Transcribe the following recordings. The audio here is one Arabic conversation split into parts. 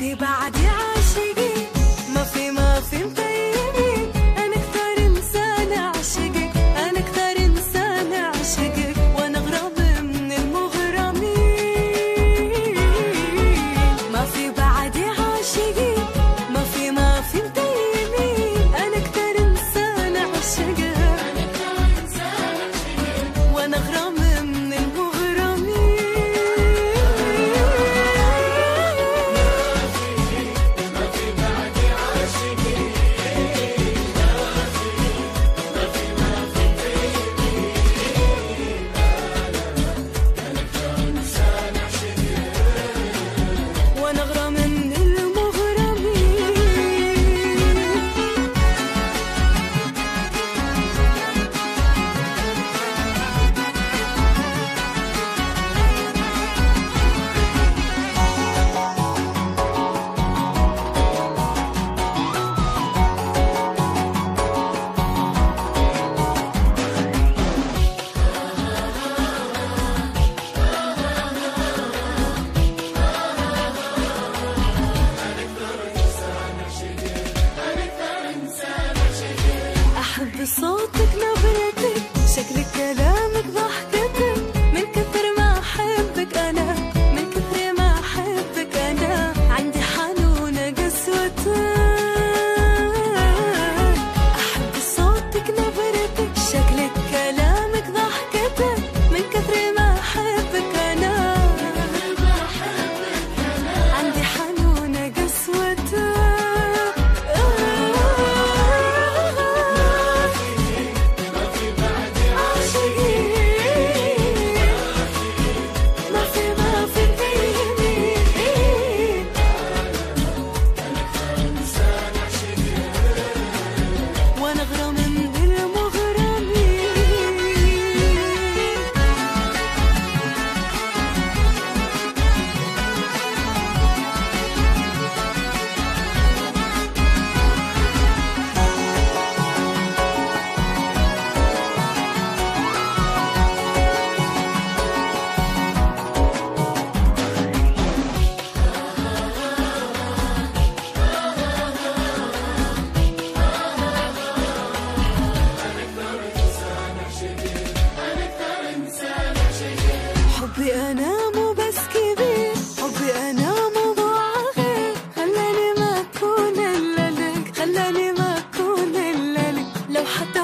في بعد عاشقين ما في ما في مقيم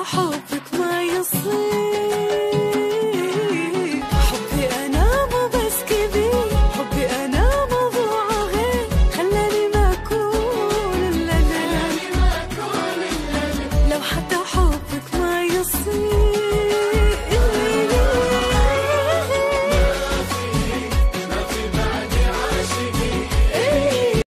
heart.